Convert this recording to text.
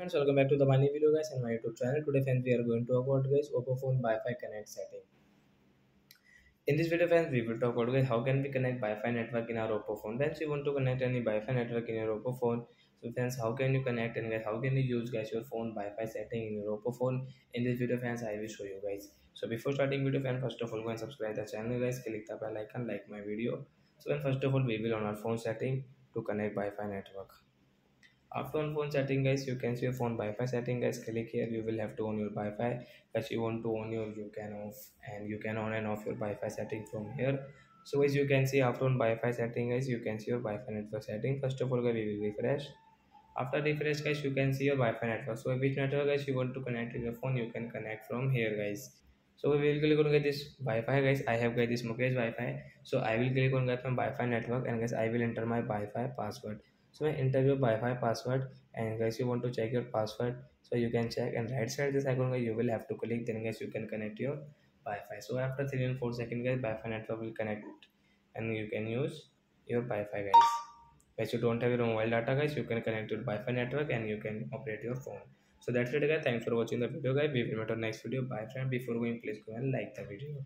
friends welcome back to the money video guys and my youtube channel. Today friends we are going to talk about guys oppo phone wi-fi connect setting. In this video friends we will talk about guys how can we connect wi-fi network in our oppo phone? Friends you want to connect any wi-fi network in your oppo phone? So friends how can you connect and guys how can you use guys your phone wi-fi setting in your oppo phone? In this video friends i will show you guys. So before starting video friends first of all go and subscribe the channel guys. Click the bell icon like my video. So then first of all we will on our phone setting to connect wi-fi network after on phone setting guys. You can see your phone wi-fi setting guys. Click here. You will have to on your wi-fi. As you want to on your you can off and you can on and off your wi-fi setting from here. So as you can see after on wi-fi setting guys you can see your wi-fi network setting. First of all guys we will refresh. After refresh guys you can see your wi-fi network. So which network guys you want to connect to your phone you can connect from here guys. So we will click on this wi-fi guys. I have got this mukesh wi-fi. So i will click on get my wi-fi network and guys i will enter my wi-fi password so I enter your wi-fi password and guys you want to check your password so you can check and right side this icon guys you will have to click then guys you can connect your wi-fi. So after 3 and 4 seconds guys wi-fi network will connect and you can use your wi-fi guys. Guys you don't have your mobile data guys you can connect your wi-fi network and you can operate your phone. So that's it guys. Thanks for watching the video guys. We will meet on next video. Bye friend. Before going please go and like the video